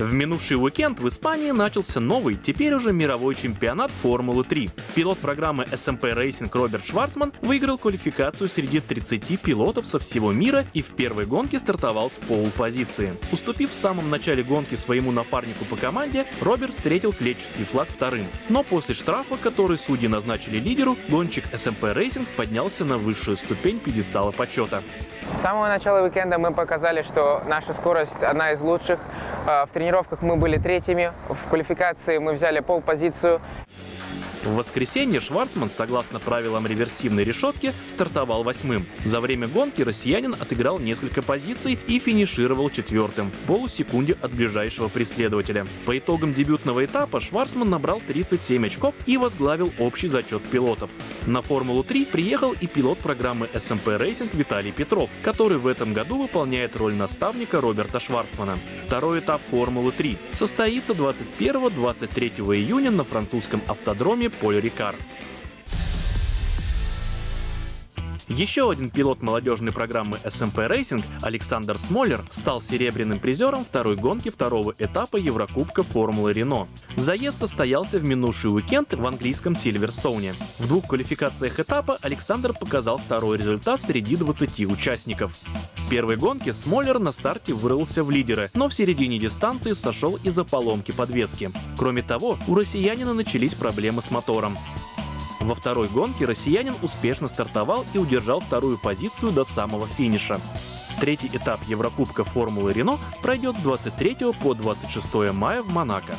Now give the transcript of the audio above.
В минувший уикенд в Испании начался новый, теперь уже мировой чемпионат Формулы-3. Пилот программы SMP Racing Роберт Шварцман выиграл квалификацию среди 30 пилотов со всего мира и в первой гонке стартовал с полупозиции. Уступив в самом начале гонки своему напарнику по команде, Роберт встретил клетчатый флаг вторым. Но после штрафа, который судьи назначили лидеру, гонщик SMP Racing поднялся на высшую ступень пьедестала почета. С самого начала уикенда мы показали, что наша скорость одна из лучших. Э, в тренировках мы были третьими, в квалификации мы взяли полпозицию. В воскресенье Шварцман, согласно правилам реверсивной решетки, стартовал восьмым. За время гонки россиянин отыграл несколько позиций и финишировал четвертым, полусекунде от ближайшего преследователя. По итогам дебютного этапа Шварцман набрал 37 очков и возглавил общий зачет пилотов. На Формулу-3 приехал и пилот программы SMP Racing Виталий Петров, который в этом году выполняет роль наставника Роберта Шварцмана. Второй этап Формулы-3 состоится 21-23 июня на французском автодроме Поль Рикар. Еще один пилот молодежной программы SMP Racing Александр Смоллер стал серебряным призером второй гонки второго этапа Еврокубка Формулы Рено. Заезд состоялся в минувший уикенд в английском Сильверстоуне. В двух квалификациях этапа Александр показал второй результат среди 20 участников. Первой гонке Смоллер на старте вырвался в лидеры, но в середине дистанции сошел из-за поломки подвески. Кроме того, у россиянина начались проблемы с мотором. Во второй гонке россиянин успешно стартовал и удержал вторую позицию до самого финиша. Третий этап Еврокубка Формулы Рено пройдет с 23 по 26 мая в Монако.